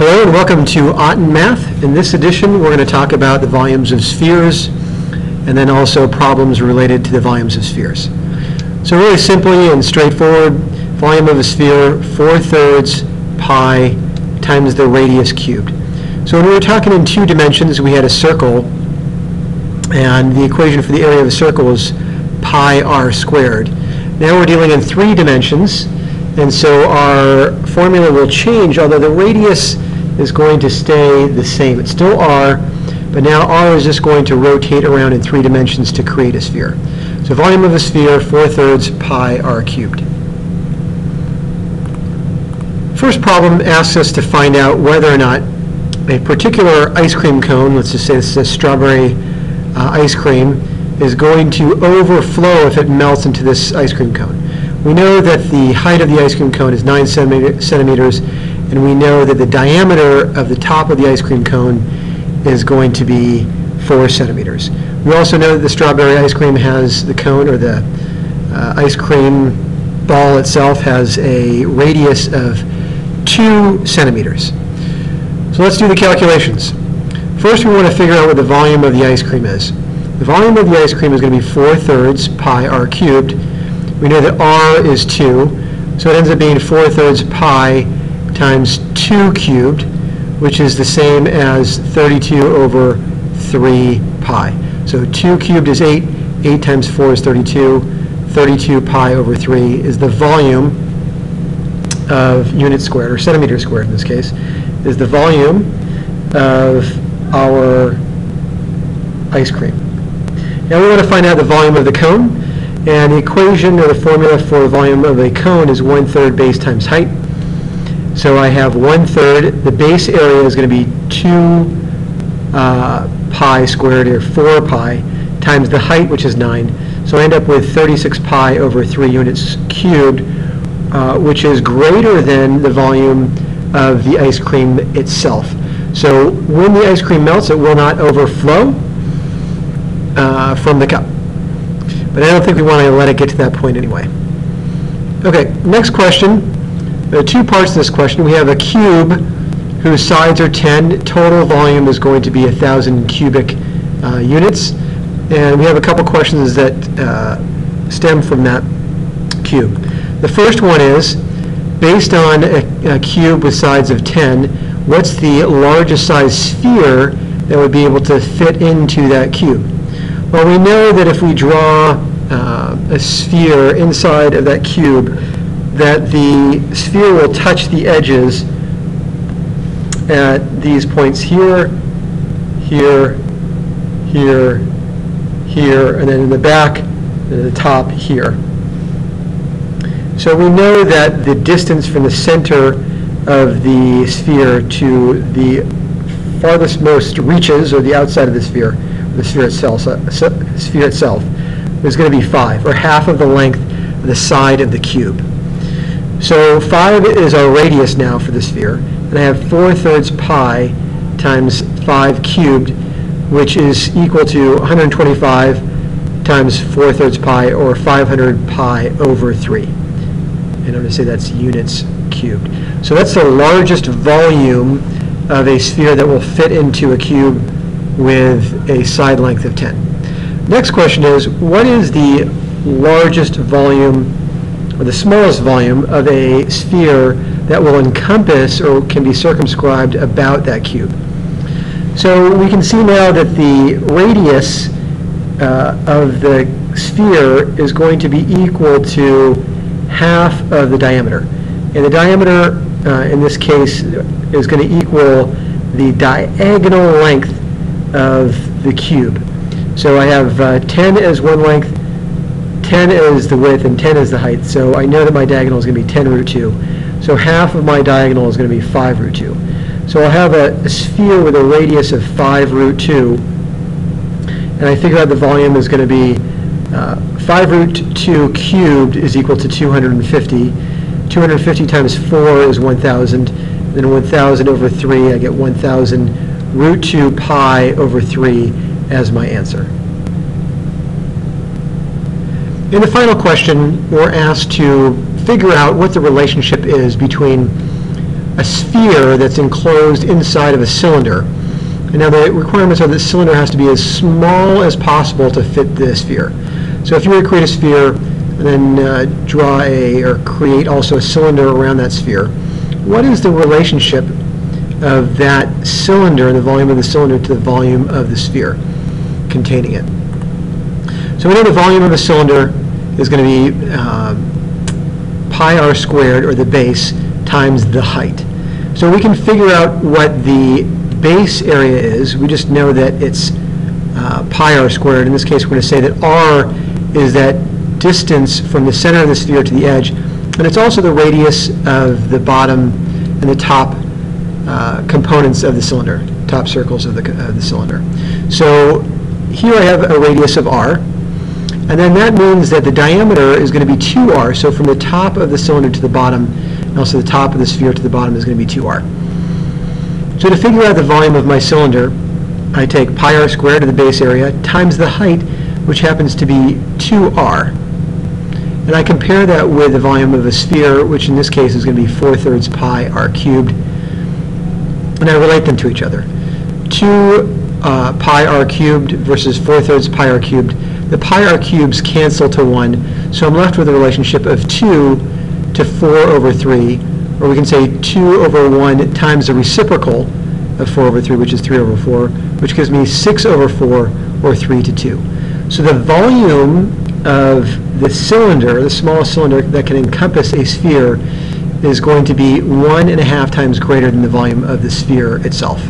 Hello and welcome to Auten Math. In this edition, we're going to talk about the volumes of spheres and then also problems related to the volumes of spheres. So really simply and straightforward, volume of a sphere, 4 thirds pi times the radius cubed. So when we were talking in two dimensions, we had a circle, and the equation for the area of a circle is pi r squared. Now we're dealing in three dimensions, and so our formula will change, although the radius is going to stay the same. It's still r, but now r is just going to rotate around in three dimensions to create a sphere. So volume of a sphere, 4 thirds pi r cubed. First problem asks us to find out whether or not a particular ice cream cone, let's just say this is a strawberry uh, ice cream, is going to overflow if it melts into this ice cream cone. We know that the height of the ice cream cone is 9 centimeters, and we know that the diameter of the top of the ice cream cone is going to be 4 centimeters. We also know that the strawberry ice cream has the cone, or the uh, ice cream ball itself has a radius of 2 centimeters. So let's do the calculations. First, we want to figure out what the volume of the ice cream is. The volume of the ice cream is going to be 4 thirds pi r cubed. We know that r is 2, so it ends up being 4 thirds pi times 2 cubed, which is the same as 32 over 3 pi. So 2 cubed is 8, 8 times 4 is 32, 32 pi over 3 is the volume of unit squared, or centimeter squared in this case, is the volume of our ice cream. Now we want to find out the volume of the cone, and the equation or the formula for the volume of a cone is one-third base times height. So I have one-third, the base area is going to be 2 uh, pi squared, or 4 pi, times the height, which is 9. So I end up with 36 pi over 3 units cubed, uh, which is greater than the volume of the ice cream itself. So when the ice cream melts, it will not overflow uh, from the cup. But I don't think we want to let it get to that point anyway. Okay, next question. There are two parts to this question. We have a cube whose sides are 10. Total volume is going to be 1,000 cubic uh, units. And we have a couple questions that uh, stem from that cube. The first one is, based on a, a cube with sides of 10, what's the largest size sphere that would be able to fit into that cube? Well, we know that if we draw uh, a sphere inside of that cube, that the sphere will touch the edges at these points here, here, here, here, and then in the back, the top here. So we know that the distance from the center of the sphere to the farthest most reaches, or the outside of the sphere, the sphere itself, uh, sphere itself, is going to be 5, or half of the length of the side of the cube. So 5 is our radius now for the sphere, and I have 4 thirds pi times 5 cubed, which is equal to 125 times 4 thirds pi, or 500 pi over 3. And I'm going to say that's units cubed. So that's the largest volume of a sphere that will fit into a cube with a side length of 10. Next question is, what is the largest volume, or the smallest volume, of a sphere that will encompass or can be circumscribed about that cube? So we can see now that the radius uh, of the sphere is going to be equal to half of the diameter. And the diameter, uh, in this case, is going to equal the diagonal length of the cube. So I have uh, 10 as one length, 10 is the width, and 10 is the height. So I know that my diagonal is going to be 10 root 2. So half of my diagonal is going to be 5 root 2. So I'll have a, a sphere with a radius of 5 root 2, and I figure out the volume is going to be uh, 5 root 2 cubed is equal to 250. 250 times 4 is 1,000. Then 1,000 over 3, I get 1,000 root 2 pi over 3 as my answer. In the final question, we're asked to figure out what the relationship is between a sphere that's enclosed inside of a cylinder. And now the requirements are that the cylinder has to be as small as possible to fit the sphere. So if you were to create a sphere and then uh, draw a, or create also a cylinder around that sphere, what is the relationship of that cylinder, and the volume of the cylinder to the volume of the sphere containing it? So we know the volume of a cylinder is going to be um, pi r squared, or the base, times the height. So we can figure out what the base area is. We just know that it's uh, pi r squared. In this case, we're going to say that r is that distance from the center of the sphere to the edge, and it's also the radius of the bottom and the top uh, components of the cylinder, top circles of the, of the cylinder. So here I have a radius of r, and then that means that the diameter is going to be 2r, so from the top of the cylinder to the bottom, and also the top of the sphere to the bottom is going to be 2r. So to figure out the volume of my cylinder, I take pi r squared to the base area times the height, which happens to be 2r. And I compare that with the volume of a sphere, which in this case is going to be 4 thirds pi r cubed, and I relate them to each other. 2 uh, pi r cubed versus 4 thirds pi r cubed. The pi r cubes cancel to 1, so I'm left with a relationship of 2 to 4 over 3, or we can say 2 over 1 times the reciprocal of 4 over 3, which is 3 over 4, which gives me 6 over 4, or 3 to 2. So the volume of the cylinder, the smallest cylinder that can encompass a sphere, is going to be one and a half times greater than the volume of the sphere itself.